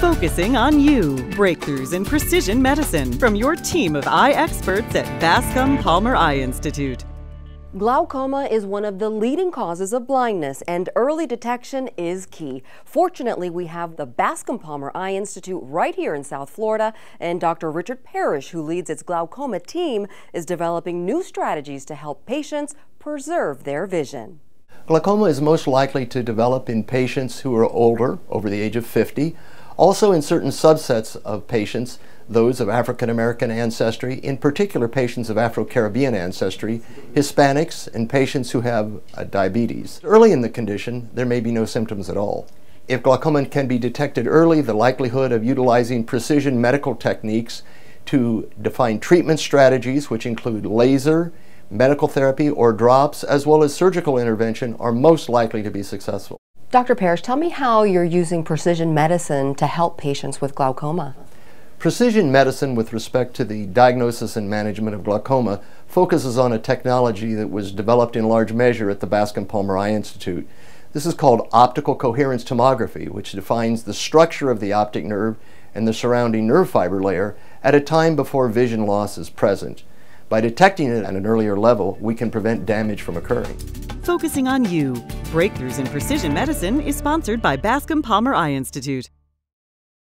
Focusing on you. Breakthroughs in precision medicine from your team of eye experts at Bascom Palmer Eye Institute. Glaucoma is one of the leading causes of blindness, and early detection is key. Fortunately, we have the Bascom Palmer Eye Institute right here in South Florida, and Dr. Richard Parrish, who leads its glaucoma team, is developing new strategies to help patients preserve their vision. Glaucoma is most likely to develop in patients who are older, over the age of 50, also in certain subsets of patients, those of African American ancestry, in particular patients of Afro Caribbean ancestry, Hispanics, and patients who have uh, diabetes. Early in the condition, there may be no symptoms at all. If glaucoma can be detected early, the likelihood of utilizing precision medical techniques to define treatment strategies, which include laser, medical therapy, or drops, as well as surgical intervention, are most likely to be successful. Dr. Parrish, tell me how you're using precision medicine to help patients with glaucoma. Precision medicine with respect to the diagnosis and management of glaucoma focuses on a technology that was developed in large measure at the Bascom Palmer Eye Institute. This is called optical coherence tomography, which defines the structure of the optic nerve and the surrounding nerve fiber layer at a time before vision loss is present. By detecting it at an earlier level, we can prevent damage from occurring. Focusing on you. Breakthroughs in Precision Medicine is sponsored by Bascom Palmer Eye Institute.